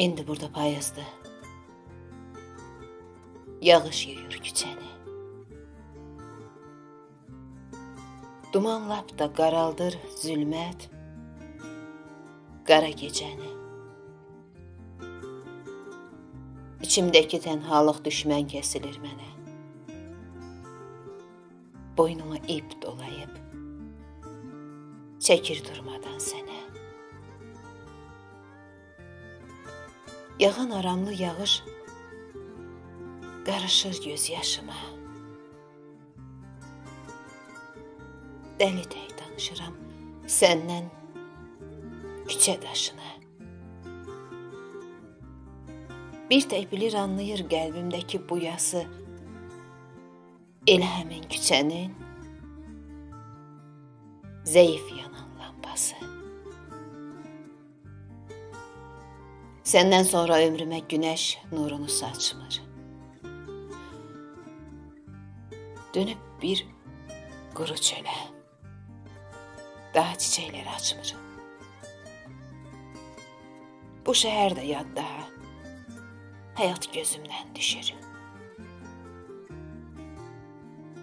İndi burada payızdı. Yağış yuyur küçəni. Duman lap da qaraldır zülmət qara gecəni. İçimdəki tənhalıq düşmən kəsilir mənə. Boynuma ip dolayıb çəkir durmadan sənə. Yağan aramlı yağış qarışır göz yaşıma. Dəli tək danışıram səndən küçə daşına. Bir tək bilir anlayır qəlbimdəki bu yası. Elə həmin küçənin zəif yanan lampası. Senden sonra ömrüme güneş nurunu saçmır. Dönüp bir kuru çöle, daha çiçekleri açmır. Bu şehir de yat daha, hayat gözümden düşür.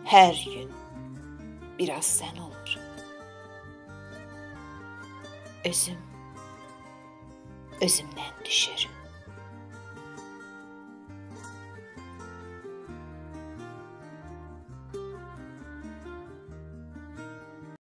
Her gün biraz sen olur. Özüm özümden düşerim.